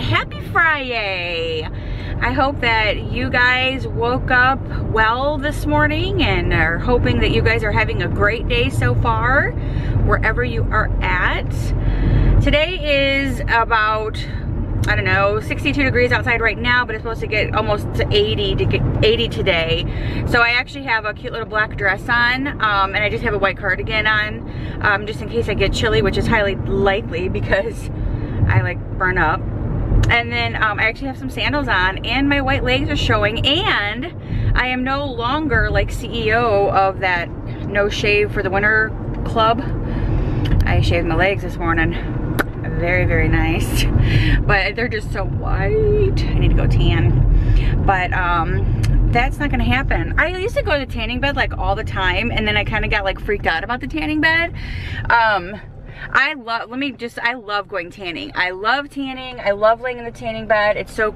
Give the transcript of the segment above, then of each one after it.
happy Friday. I hope that you guys woke up well this morning and are hoping that you guys are having a great day so far, wherever you are at. Today is about I don't know, 62 degrees outside right now, but it's supposed to get almost to 80 to get 80 today. So I actually have a cute little black dress on, um, and I just have a white cardigan on, um, just in case I get chilly, which is highly likely because I like burn up. And then um, I actually have some sandals on and my white legs are showing and I am no longer like CEO of that no shave for the winter club. I shaved my legs this morning very, very nice. But they're just so white. I need to go tan. But um, that's not gonna happen. I used to go to the tanning bed like all the time and then I kind of got like freaked out about the tanning bed. Um, I love, let me just, I love going tanning. I love tanning. I love laying in the tanning bed. It's so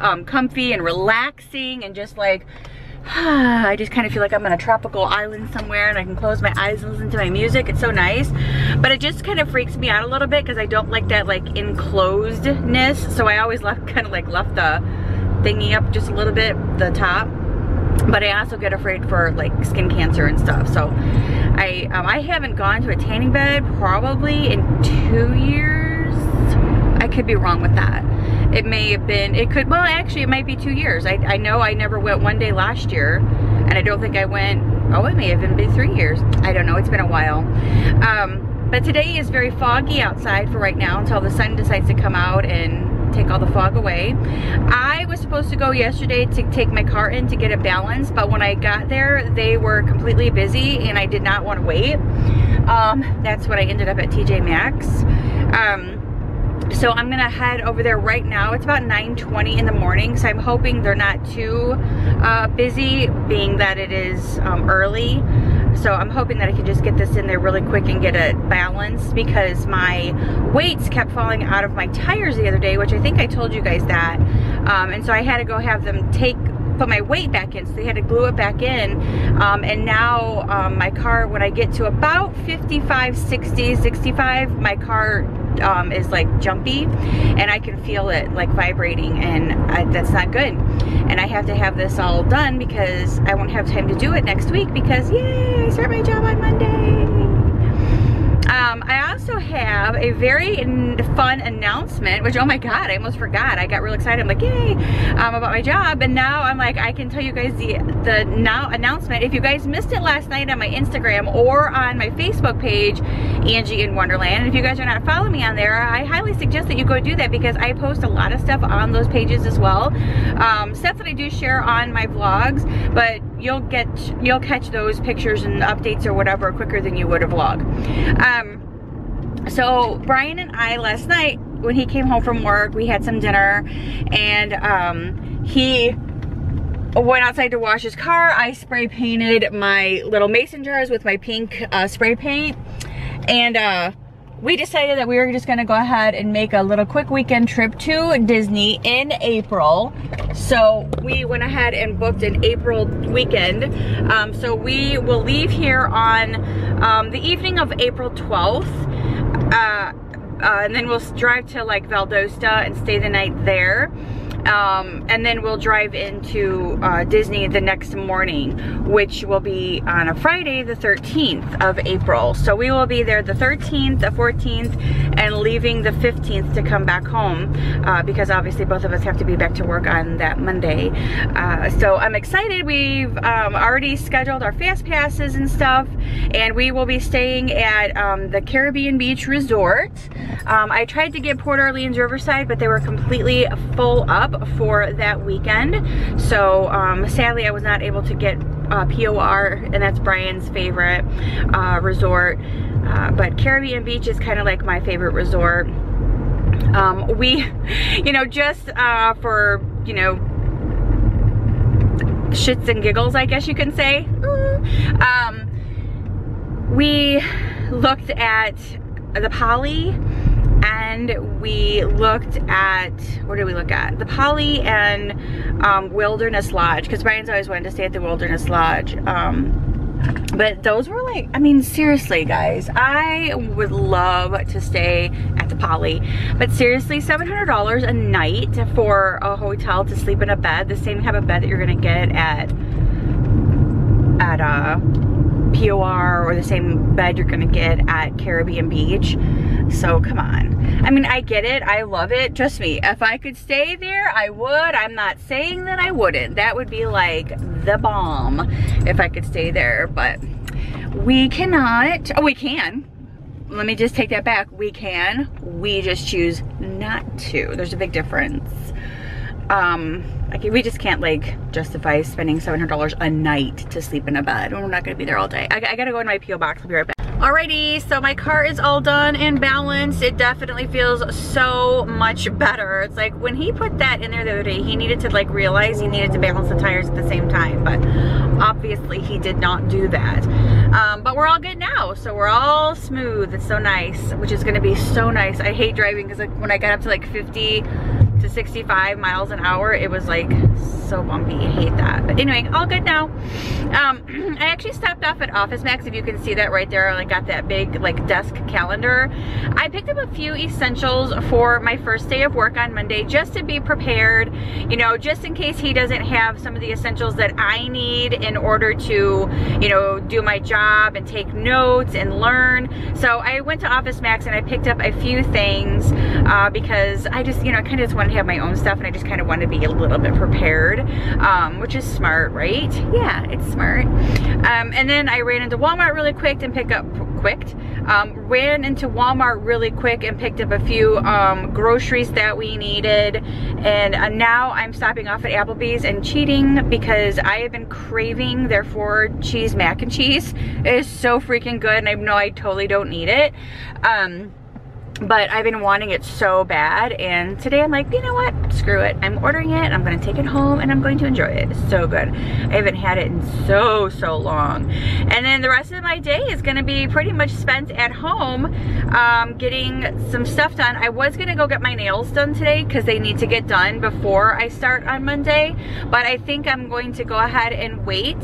um, comfy and relaxing and just like, I just kind of feel like I'm on a tropical island somewhere and I can close my eyes and listen to my music. It's so nice. But it just kind of freaks me out a little bit because I don't like that like enclosedness. So I always left kind of like left the thingy up just a little bit, the top. But I also get afraid for like skin cancer and stuff. So I, um, I haven't gone to a tanning bed probably in two years. I could be wrong with that it may have been, it could, well actually it might be two years. I, I know I never went one day last year and I don't think I went, oh it may have been three years. I don't know, it's been a while. Um, but today is very foggy outside for right now until the sun decides to come out and take all the fog away. I was supposed to go yesterday to take my car in to get it balanced, but when I got there, they were completely busy and I did not want to wait. Um, that's what I ended up at TJ Maxx. Um, so I'm gonna head over there right now. It's about 9.20 in the morning, so I'm hoping they're not too uh, busy, being that it is um, early. So I'm hoping that I can just get this in there really quick and get it balanced because my weights kept falling out of my tires the other day, which I think I told you guys that. Um, and so I had to go have them take put my weight back in so they had to glue it back in um, and now um, my car when I get to about 55 60 65 my car um, is like jumpy and I can feel it like vibrating and I, that's not good. And I have to have this all done because I won't have time to do it next week because yay, I start my job on Monday. Have a very fun announcement, which, oh my God, I almost forgot. I got real excited. I'm like, yay, um, about my job. And now I'm like, I can tell you guys the, the now announcement. If you guys missed it last night on my Instagram or on my Facebook page, Angie in Wonderland, and if you guys are not following me on there, I highly suggest that you go do that because I post a lot of stuff on those pages as well. Um, stuff that I do share on my vlogs, but you'll get you'll catch those pictures and updates or whatever quicker than you would a vlog. Um, so Brian and I last night when he came home from work we had some dinner and um, he went outside to wash his car. I spray painted my little mason jars with my pink uh, spray paint and uh, we decided that we were just gonna go ahead and make a little quick weekend trip to Disney in April. So we went ahead and booked an April weekend. Um, so we will leave here on um, the evening of April 12th. Uh, uh, and then we'll drive to like Valdosta and stay the night there. Um, and then we'll drive into uh, Disney the next morning, which will be on a Friday, the 13th of April. So we will be there the 13th, the 14th, and leaving the 15th to come back home uh, because obviously both of us have to be back to work on that Monday. Uh, so I'm excited. We've um, already scheduled our fast passes and stuff, and we will be staying at um, the Caribbean Beach Resort. Um, I tried to get Port Orleans Riverside, but they were completely full up for that weekend. So um, sadly I was not able to get uh, POR and that's Brian's favorite uh, resort. Uh, but Caribbean Beach is kind of like my favorite resort. Um, we, you know, just uh, for, you know, shits and giggles, I guess you can say. Um, we looked at the Poly and we looked at, what did we look at? The Poly and um, Wilderness Lodge, because Brian's always wanted to stay at the Wilderness Lodge. Um, but those were like, I mean, seriously, guys, I would love to stay at the Poly, but seriously, $700 a night for a hotel to sleep in a bed, the same type of bed that you're gonna get at, at a POR or the same bed you're gonna get at Caribbean Beach. So come on. I mean, I get it. I love it. Trust me, if I could stay there, I would. I'm not saying that I wouldn't. That would be like the bomb if I could stay there, but we cannot. Oh, we can. Let me just take that back. We can. We just choose not to. There's a big difference. Um, like we just can't like justify spending $700 a night to sleep in a bed. We're not gonna be there all day. I, I gotta go in my P.O. box. I'll be right back. Alrighty, so my car is all done and balanced. It definitely feels so much better. It's like when he put that in there the other day, he needed to like realize he needed to balance the tires at the same time, but obviously he did not do that. Um, but we're all good now, so we're all smooth. It's so nice, which is gonna be so nice. I hate driving because like, when I got up to like 50 to 65 miles an hour, it was like so bumpy. I hate that. But anyway, all good now. Um, I actually stopped off at Office Max, if you can see that right there. I got that big like desk calendar. I picked up a few essentials for my first day of work on Monday just to be prepared, you know, just in case he doesn't have some of the essentials that I need in order to, you know, do my job and take notes and learn. So I went to Office Max and I picked up a few things uh, because I just, you know, I kind of just wanted have my own stuff and I just kind of want to be a little bit prepared, um, which is smart, right? Yeah, it's smart. Um, and then I ran into Walmart really quick and picked up quick. Um, ran into Walmart really quick and picked up a few um, groceries that we needed. And uh, now I'm stopping off at Applebee's and cheating because I have been craving their four cheese mac and cheese. It is so freaking good and I know I totally don't need it. Um, but I've been wanting it so bad and today I'm like you know what? Screw it. I'm ordering it I'm gonna take it home and I'm going to enjoy it. It's so good. I haven't had it in so so long. And then the rest of my day is gonna be pretty much spent at home um, getting some stuff done. I was gonna go get my nails done today because they need to get done before I start on Monday but I think I'm going to go ahead and wait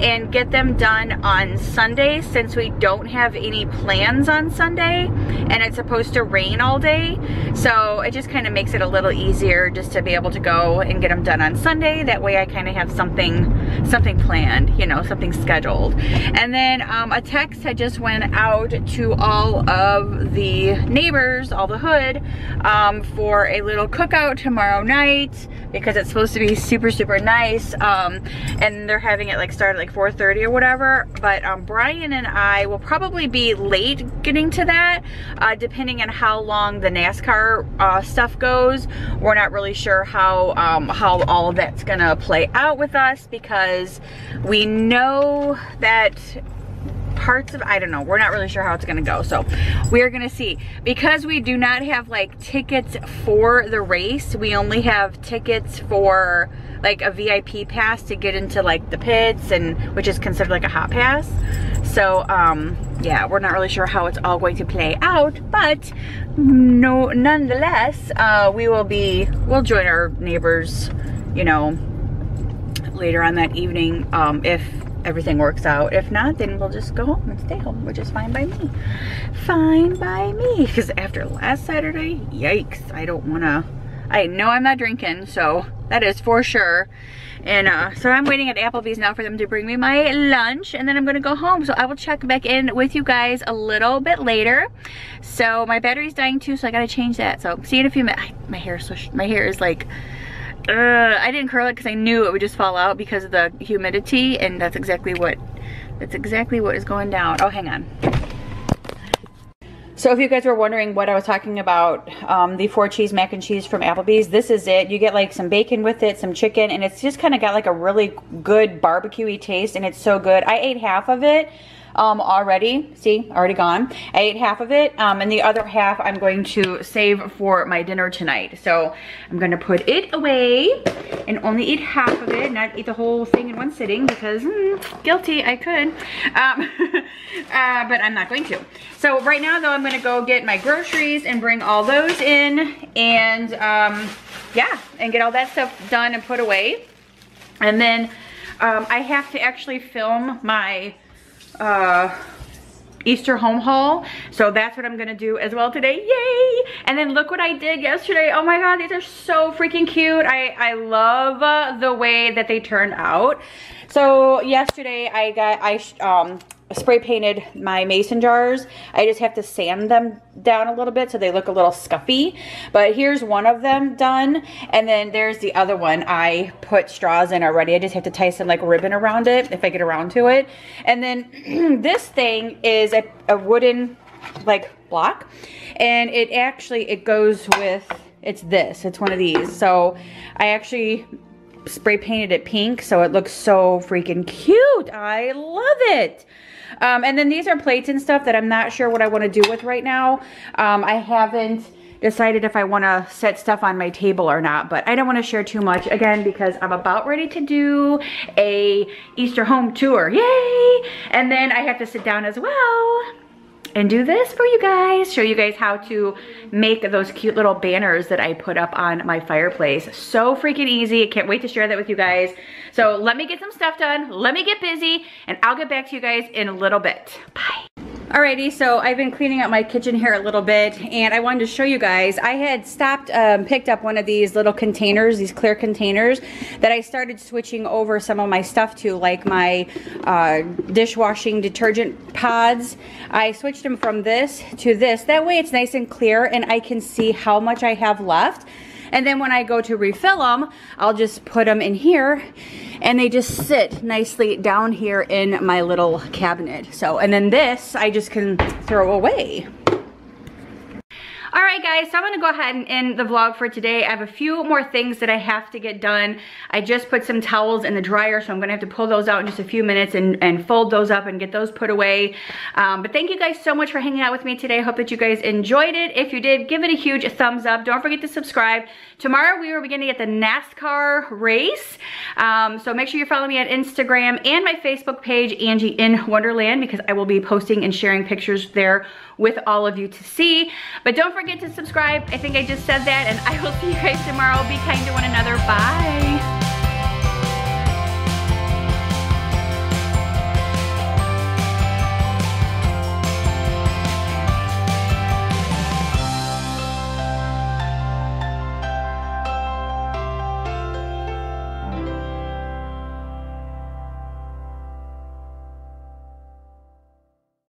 and get them done on Sunday since we don't have any plans on Sunday and it's supposed to to rain all day. So it just kind of makes it a little easier just to be able to go and get them done on Sunday. That way I kind of have something something planned, you know, something scheduled. And then um, a text had just went out to all of the neighbors, all the hood, um, for a little cookout tomorrow night because it's supposed to be super, super nice. Um, and they're having it like start at like 4.30 or whatever. But um, Brian and I will probably be late getting to that, uh, depending on on how long the NASCAR uh, stuff goes. We're not really sure how, um, how all of that's gonna play out with us because we know that parts of, I don't know, we're not really sure how it's gonna go. So we're gonna see. Because we do not have like tickets for the race, we only have tickets for like a VIP pass to get into like the pits and which is considered like a hot pass. So um, yeah, we're not really sure how it's all going to play out, but no, nonetheless, uh, we will be, we'll join our neighbors, you know, later on that evening um, if everything works out. If not, then we'll just go home and stay home, which is fine by me. Fine by me. Because after last Saturday, yikes, I don't want to, I know I'm not drinking, so that is for sure. And uh, so I'm waiting at Applebee's now for them to bring me my lunch and then I'm gonna go home. So I will check back in with you guys a little bit later. So my battery's dying too, so I gotta change that. So see you in a few minutes. My hair, so my hair is like uh, I didn't curl it because I knew it would just fall out because of the humidity and that's exactly what that's exactly what is going down. Oh, hang on. So if you guys were wondering what I was talking about, um, the four cheese mac and cheese from Applebee's, this is it. You get like some bacon with it, some chicken, and it's just kind of got like a really good barbecue taste, and it's so good. I ate half of it um, already. See, already gone. I ate half of it, um, and the other half I'm going to save for my dinner tonight. So I'm gonna put it away and only eat half of it, not eat the whole thing in one sitting because mm, guilty, I could. Um, uh, but I'm not going to. So right now though, I'm gonna go get my groceries and bring all those in and um, yeah, and get all that stuff done and put away. And then um, I have to actually film my uh, Easter home haul. So that's what I'm gonna do as well today, yay! And then look what I did yesterday. Oh my God, these are so freaking cute. I, I love uh, the way that they turned out. So yesterday I got, I um, spray painted my mason jars. I just have to sand them down a little bit so they look a little scuffy. But here's one of them done. And then there's the other one I put straws in already. I just have to tie some like ribbon around it if I get around to it. And then this thing is a, a wooden like block. And it actually, it goes with, it's this, it's one of these. So I actually spray painted it pink so it looks so freaking cute. I love it. Um, and then these are plates and stuff that I'm not sure what I want to do with right now. Um, I haven't decided if I want to set stuff on my table or not, but I don't want to share too much again because I'm about ready to do a Easter home tour. Yay! And then I have to sit down as well and do this for you guys. Show you guys how to make those cute little banners that I put up on my fireplace. So freaking easy. I can't wait to share that with you guys. So let me get some stuff done. Let me get busy and I'll get back to you guys in a little bit. Bye. Alrighty, so I've been cleaning up my kitchen here a little bit and I wanted to show you guys. I had stopped, um, picked up one of these little containers, these clear containers that I started switching over some of my stuff to like my uh, dishwashing detergent pods. I switched them from this to this. That way it's nice and clear and I can see how much I have left. And then when I go to refill them, I'll just put them in here and they just sit nicely down here in my little cabinet. So, and then this I just can throw away. All right, guys, so I'm gonna go ahead and end the vlog for today. I have a few more things that I have to get done. I just put some towels in the dryer, so I'm gonna have to pull those out in just a few minutes and, and fold those up and get those put away. Um, but thank you guys so much for hanging out with me today. I hope that you guys enjoyed it. If you did, give it a huge thumbs up. Don't forget to subscribe. Tomorrow we are beginning at the NASCAR race. Um, so make sure you follow me on Instagram and my Facebook page, Angie in Wonderland, because I will be posting and sharing pictures there with all of you to see. But don't forget to subscribe. I think I just said that, and I will see you guys tomorrow. Be kind to one another. Bye.